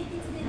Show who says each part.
Speaker 1: 平日で